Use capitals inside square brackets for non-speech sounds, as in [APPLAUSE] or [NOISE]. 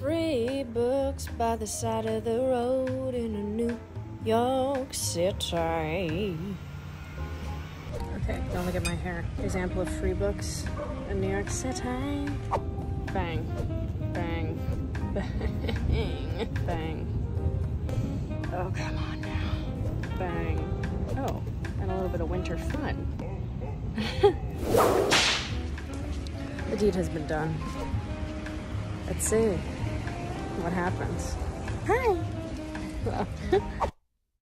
free books by the side of the road in a New York City. Okay, don't look at my hair. Example of free books in New York City. Bang, bang, bang, bang. Oh, come on now. Bang. Oh, and a little bit of winter fun. [LAUGHS] the deed has been done. Let's see what happens. Hi. [LAUGHS]